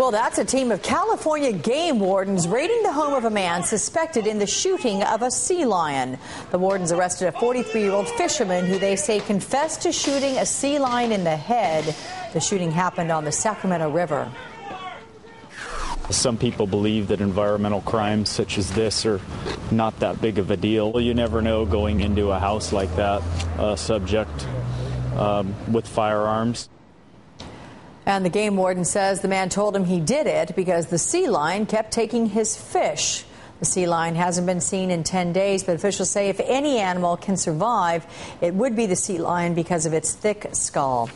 Well, that's a team of California game wardens raiding the home of a man suspected in the shooting of a sea lion. The wardens arrested a 43 year old fisherman who they say confessed to shooting a sea lion in the head. The shooting happened on the Sacramento River. Some people believe that environmental crimes such as this are not that big of a deal. You never know going into a house like that, uh, subject um, with firearms. And the game warden says the man told him he did it because the sea lion kept taking his fish. The sea lion hasn't been seen in 10 days, but officials say if any animal can survive, it would be the sea lion because of its thick skull.